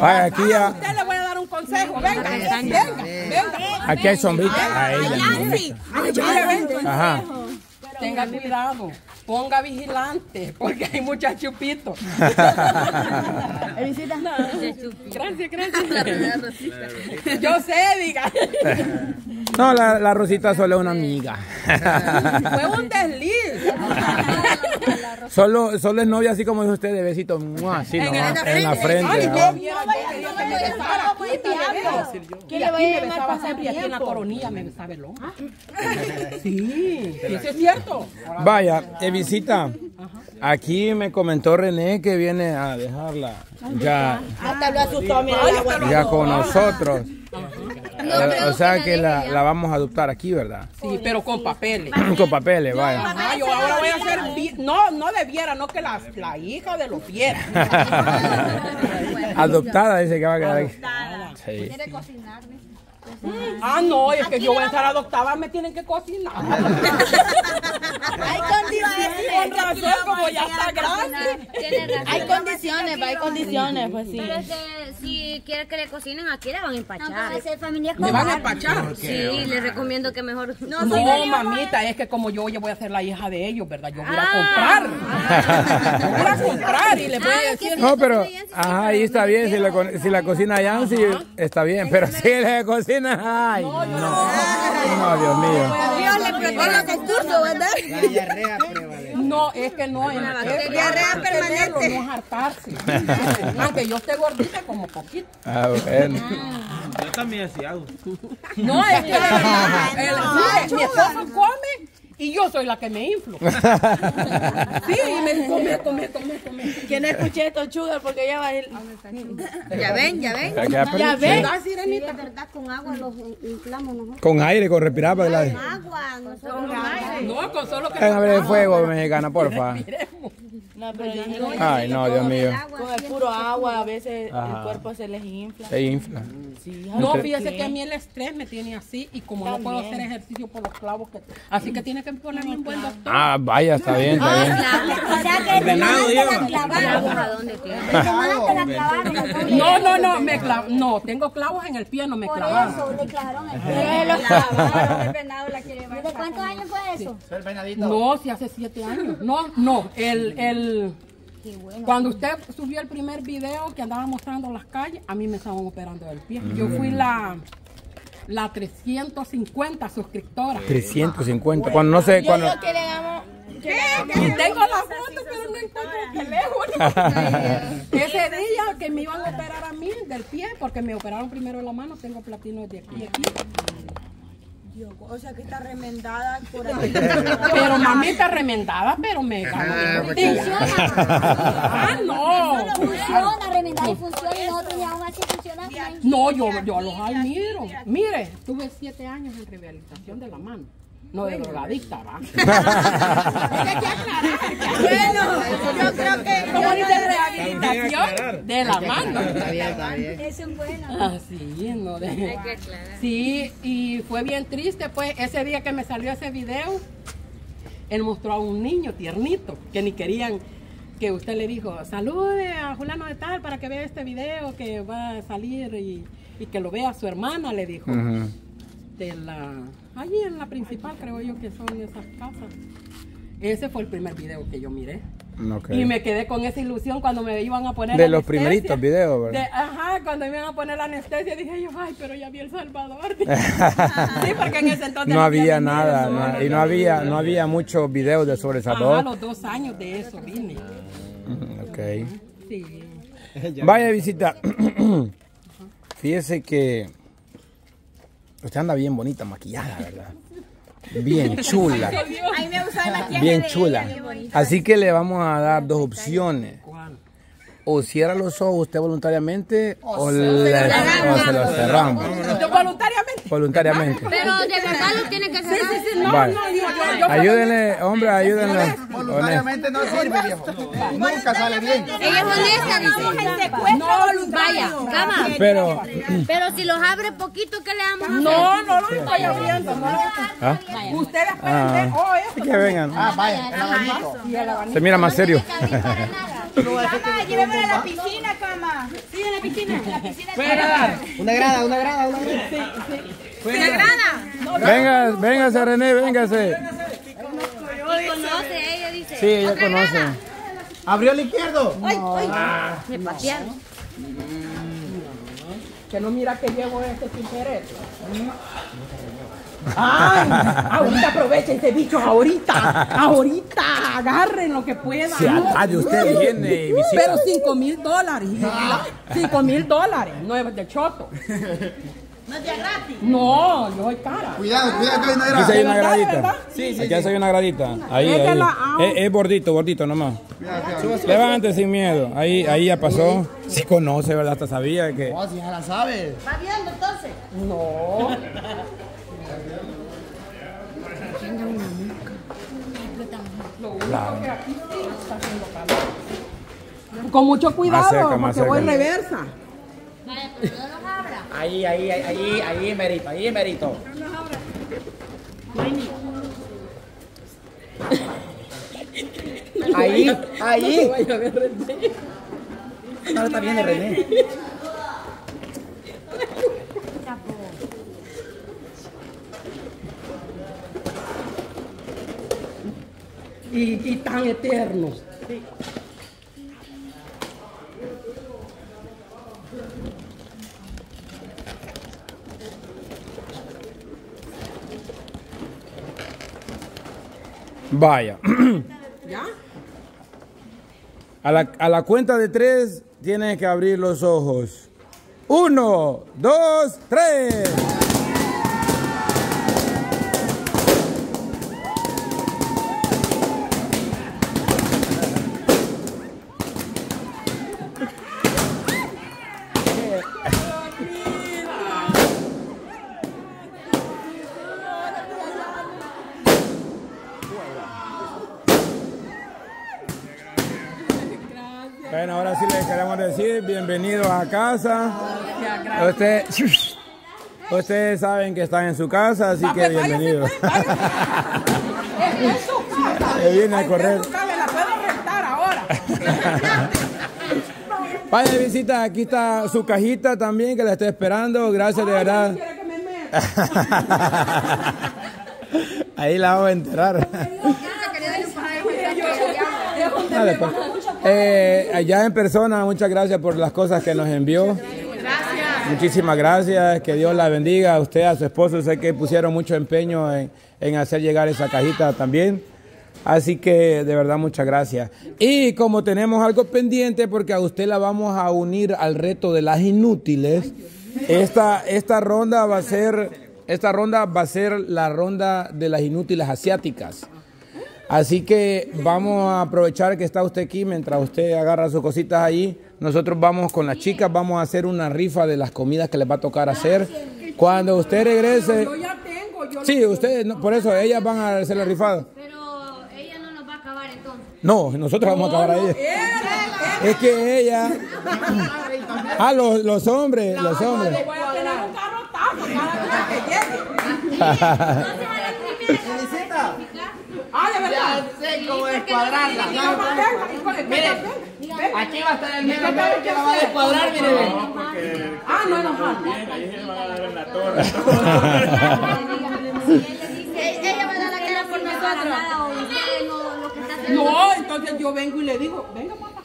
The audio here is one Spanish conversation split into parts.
Vaya, aquí ya, Usted le voy a dar un consejo. Venga, venga, venga. aquí hay sombrita. Mire, venga. Ajá. Tenga cuidado, ponga vigilante, porque hay muchas chupitos. Gracias, gracias. Yo sé, diga. No, la, la Rosita solo es una amiga. Fue un desliz. Solo, solo es novia así como dijo usted de besito. ¡mua! Así en la frente. ¿no? quería que me besara aquí, me besaba. Y aquí siempre en la coronilla me. Sí, eso es cierto. Vaya, eh, visita. Aquí me comentó René que viene a dejarla ya, ya con nosotros. Eh, o sea que la, la vamos a adoptar aquí, ¿verdad? Sí, pero con papeles. con papeles, vaya. Ajá, yo ahora voy a hacer, no, no debiera, no que la, la hija de los viera. Adoptada dice que va a quedar aquí. Sí. Ah, no, es que yo voy a estar adoptada, me tienen que cocinar. Hay condiciones. Ya está grande. Tiene razón. Hay condiciones, hay condiciones, pues sí. Pero es que si quiere que le cocinen, aquí le van a empachar. familia Me van a empachar. Sí, le recomiendo que mejor. No, mamita, es que como yo ya voy a ser la hija de ellos, ¿verdad? Yo voy a comprar. Yo voy a comprar y les voy a decir. No, pero ajá, ahí está bien. Si la, si la cocina Yancy, está bien. Pero si le cocina, ay, no. No, Dios mío. Dios le protege el concurso, ¿verdad? No, es que no es. es- Diarrea permanente. No es hartarse. Aunque yo esté gordita como poquito. Ah, bueno. Yo también así hago. No, es que de verdad, mi esposo come y yo soy la que me inflo. Sí, y me come, come, come, come. Que no escuché esto, Sugar, porque ella va a ir. Ya ven, ya ven. Ya Ya ven. ¿Verdad, sirenita? verdad, con agua los inflamos nosotros. Con aire, con respirar para la... Agua, nosotros. No, con solo que. Venga, abre el fuego, mexicana, porfa. No, pero dije, Ay, no, Dios mío. con el puro agua a veces Ajá. el cuerpo se les infla. Se infla. Sí, No, fíjese ¿qué? que a mí el estrés me tiene así y como no puedo hacer ejercicio por los clavos que así que tiene que ponerme un buen doctor. Ah, vaya, está bien, está bien. O sea que Venado te la clavaron. Clavaron. No, no, no, me clav- no, tengo clavos en el pie, no me Por clavaron. eso le clavaron el pie. ¿De cuántos años fue eso? No, si hace siete años. No, no, el, el, cuando usted subió el primer video que andaba mostrando las calles, a mí me estaban operando del pie. Yo fui la, la 350 suscriptora. 350. Cuando no sé, Yo cuando... digo que le. Tengo la foto, pero no encuentro el teléfono. Ese día que me iban a operar a mí del pie, porque me operaron primero en la mano, tengo platino de aquí a O sea que está remendada por ahí. Pero mamita remendada, pero me ganó mi tortilla. Ah, no. Funciona, remendar y funciona y nosotros aún así funciona. No, yo, yo los admiro. Mire, tuve siete años en rehabilitación de la mano. No de drogadicta, ¿va? Hay que aclarar. Bueno, yo creo que. ¿Cómo dice rehabilitación? De la mano. Eso es bueno. Ah, sí, no de... Sí, y fue bien triste, pues, ese día que me salió ese video, él mostró a un niño tiernito, que ni querían que usted le dijo, salude a fulano de tal para que vea este video que va a salir y, y que lo vea su hermana, le dijo. De la... Allí en la principal, creo yo que son esas casas. Ese fue el primer video que yo miré. Ok. Y me quedé con esa ilusión cuando me iban a poner De los anestesia. primeritos videos, ¿verdad? De- ajá, cuando me iban a poner la anestesia dije yo, ay, pero ya vi El Salvador. sí, porque en ese entonces No había nada, no- y no había, no había muchos videos de Ajá, sobresaltador. los dos años de eso vine. Ok. Sí. Vaya visita. Fíjese que usted anda bien bonita, maquillada, ¿verdad? Bien chula, bien chula. Así que le vamos a dar dos opciones. O cierra los ojos usted voluntariamente o, le- o se los cerramos. Yo voluntariamente. Voluntariamente. Pero de verdad lo tiene que hacer. No, Vale. no, yo, yo, yo Ayúdenle, hombre, ayúdenle. Voluntariamente no sirve, viejo. Nunca sale bien. Ella es honesta, dice. no, Vaya, cama. Pero, Pero si los abre poquito, ¿qué le damos no, no lo estoy abriendo. No. ¿ah? Ustedes pueden ver, Ah, oh, esto. que vengan. Ah, vaya, el. Se mira más serio. Cama, lléveme a la piscina, cama. Sí, en la piscina. La piscina. Una grada, una grada, una grada. ¿Una grada? Venga, véngase René, véngase. Conoce, ella dice. Sí, ella conoce. Abrió el izquierdo. Se patearon. Que no mira que llevo este sin querer. Ay, ahorita aprovechen ese bicho, ahorita, ahorita, agarren lo que puedan. Si a de usted viene y visita. Pero 5 mil dólares, 5 mil dólares, no es de choto. No es de gratis. No, yo soy cara. Cuidado, cuidado que hay una Aquí hay una ¿De verdad, de gradita. Sí, sí. Aquí hay una gradita. Ahí, Es ahí. la- ah. Es, es bordito, bordito nomás. Levante sin miedo. Ahí, ahí ya pasó. Sí conoce, ¿verdad? Hasta sabía que. Oh, si ya la sabes. ¿Va viendo entonces? No. Lo único que aquí está haciendo calor. Con mucho cuidado, cerca, más porque voy cerca. reversa. Vaya, pero no los abra. Ahí, ahí, ahí, ahí, ahí, merito, ahí, merito. Ahí, ahí. Vaya a ver, René. No, está bien, René. Y, y tan eternos. Vaya. ¿Ya? A la, a la cuenta de tres tienes que abrir los ojos. Uno, dos, tres. Bueno, ahora sí les queremos decir bienvenidos a casa. Usted- ustedes saben que están en su casa, así que bienvenidos. Es su casa. Me viene a correr. es su casa, la puedo rentar ahora. Vaya de visita, aquí está su cajita también que la estoy esperando. Gracias de verdad. Ahí la vamos a enterar. Ah, después. Eh, allá en persona, muchas gracias por las cosas que nos envió. Muchísimas gracias, que Dios la bendiga a usted, a su esposo. Sé que pusieron mucho empeño en, en hacer llegar esa cajita también. Así que de verdad muchas gracias. Y como tenemos algo pendiente, porque a usted la vamos a unir al reto de las inútiles, esta, esta ronda va a ser, esta ronda va a ser la ronda de las inútiles asiáticas. Así que vamos a aprovechar que está usted aquí mientras usted agarra sus cositas ahí. Nosotros vamos con las chicas, vamos a hacer una rifa de las comidas que les va a tocar hacer. Cuando usted regrese, sí, ustedes, no, por eso ellas van a hacer la rifada. Pero ella no nos va a acabar entonces. No, nosotros vamos a acabar a ella. Es que ella, ah, los, los hombres, los hombres. a. Ah, de verdad. sé cómo descuadrarla. Venga. Aquí va a estar el mero que la va a descuadrar, mire. ve. Ah, no enojarme. Ella va a dar la cara por nosotros. Nada, o ustedes no lo que está haciendo. No, entonces yo vengo y le digo, venga papá.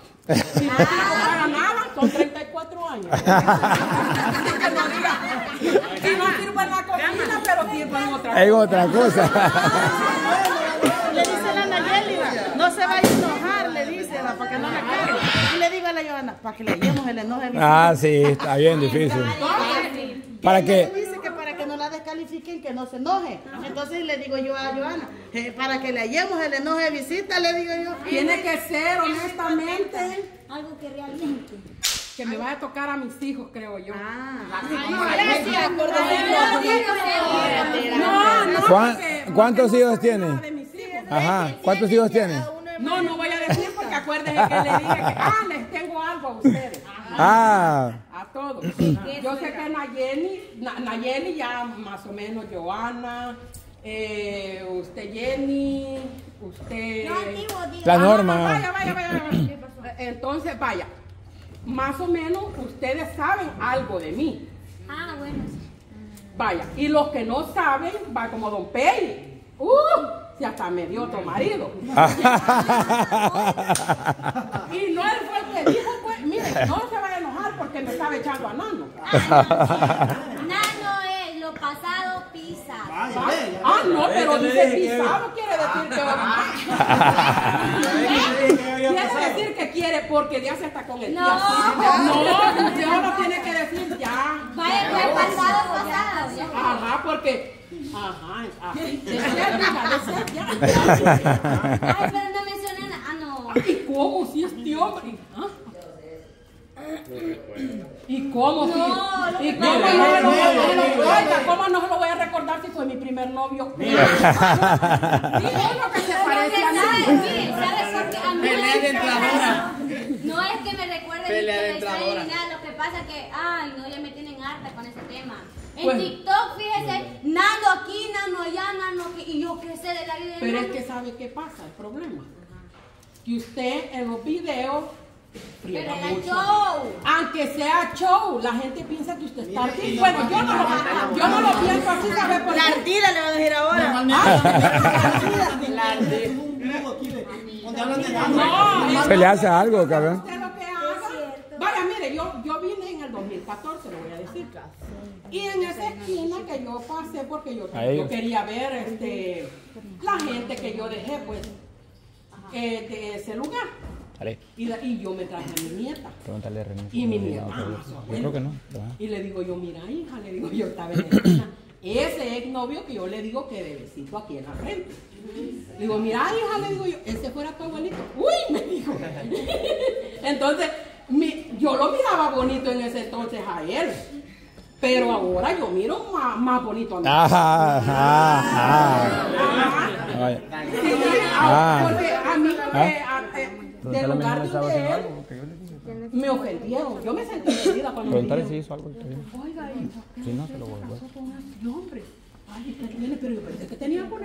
Si no para nada, son 34 años. Así que no diga, y no sirvo en la cocina, pero sirvo en otra Hay otra cosa. Le dice la Nayeli, no se vaya a enojar, le dice, para que no la cargue. Y le digo a la Joana, para que le llevemos el enojo Ah, sí, está bien difícil. Para que, le dice que para que no la descalifiquen, que no se enoje. Entonces le digo yo a Joana, eh, para que le hallemos el enojo de visita, le digo yo. Tiene que ser, honestamente, Algo que realmente. que me vaya a tocar a mis hijos, creo yo. Gracias No, no, ¿Cuán- porque- ¿cuántos hijos tiene? ajá, ¿cuántos hijos tiene? No, no voy a decir porque acuérdense que le dije que, ah, les tengo algo a ustedes. Ah, A todos. Yo sé que Nayeli, Na- Nayeli ya más o menos, Joana, eh, usted Jenny, usted... No. La Ah, norma. Vaya, vaya, vaya. vaya. Entonces, vaya. Más o menos ustedes saben algo de mí. Ah, bueno. Vaya. Y los que no saben, va como Don Pei. Uh, si hasta me dio otro marido. y no él fue el que dijo, pues, mire, no se vaya a enojar porque me estaba echando a Nano. Nano es lo pasado pisa. ¿Va? Ah, no, pero dice pisado quiere decir que Quiere decir que quiere porque ya se está con el No. No, ahora tiene que decir ya. Vaya, fue pasado, pasado. ya. Ajá, porque. Ajá, así. De ser, hija, de ser, ya. Ay, pero no mencioné nada. Ah, no. ¿Y cómo si este hombre? ¿Ah? ¿Y cómo? No, lo ¿Y que cómo no, se lo voy a- oiga, ¿cómo no se lo voy a recordar si fue mi primer novio? No es- entradora. No es que me recuerde Pelea que de me extrañe entradora. ni nada, lo que pasa es que, ay, no, ya me tienen harta con ese tema. En Pues- TikTok, fíjese, nano aquí, nano allá, nano aquí, y yo qué sé de la vida de Pero es que sabe qué pasa, el problema. Que usted en los videos Pero era mucho. show. Aunque sea show, la gente piensa que usted está ardido. Bueno, yo no lo, yo no lo pienso así, ¿sabe por La ardida le va a decir ahora. Cuando hablan de nada. No, Se le hace algo, cabrón. Vaya, mire, yo, yo vine en el 2014, lo voy a decir. Y en esa esquina que yo pasé, porque yo, quería ver este, la gente que yo dejé, pues, eh, de ese lugar. Y, la- y yo me traje a mi nieta. pregúntale a René. Y mi nieta. Yo creo que no. ah. Y le digo yo, mira hija, le digo yo estaba en la. Ese ex novio que yo le digo que de besito aquí en la frente. Le digo, mira hija, le digo yo, ese fuera tu abuelito. Uy, me dijo. Entonces, mi- yo lo miraba bonito en ese entonces a él. Pero ahora yo miro más, más bonito a mí. Ajá, ajá, ajá. Ajá. Sí, Ah. porque a mí, Ah. Del lugar donde él, me ofendieron. Yo me sentí ofendida cuando me Preguntarle si hizo algo. oiga, hija, Si no, se lo voy a ¿qué hombre? Ay, que tiene, pero yo pensé que tenía con.